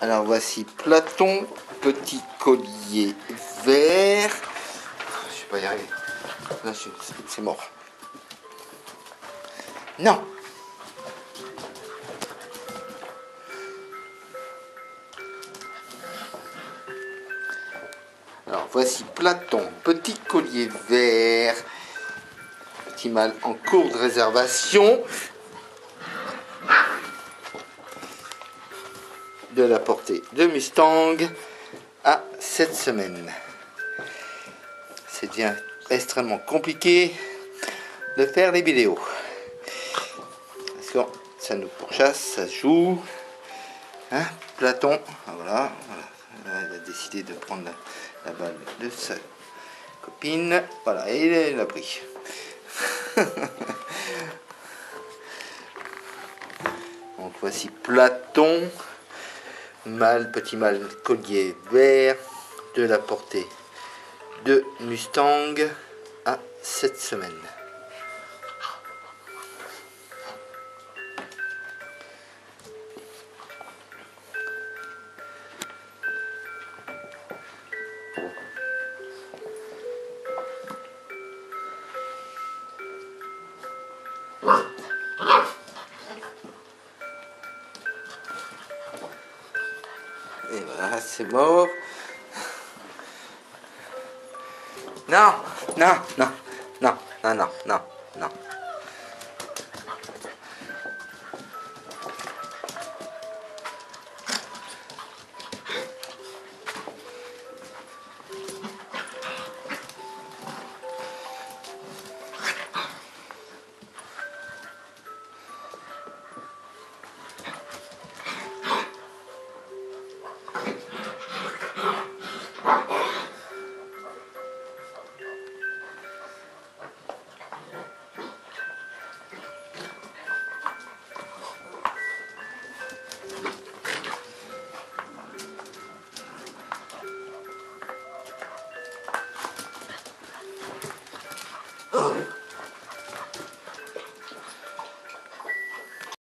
Alors voici Platon, petit collier vert. Je vais pas y arriver. Là, c'est mort. Non. Alors voici Platon, petit collier vert. Petit mâle en cours de réservation. De la portée de Mustang à cette semaine. C'est bien extrêmement compliqué de faire les vidéos. Parce que ça nous pourchasse, ça se joue. Hein, Platon, ah, voilà, voilà. Là, il a décidé de prendre la, la balle de sa copine. Voilà, et il l'a pris. Donc voici Platon mâle, petit mâle collier vert de la portée de Mustang à cette semaine. Et voilà, c'est mort. Non, non, non, non, non, non, non, non. Oh.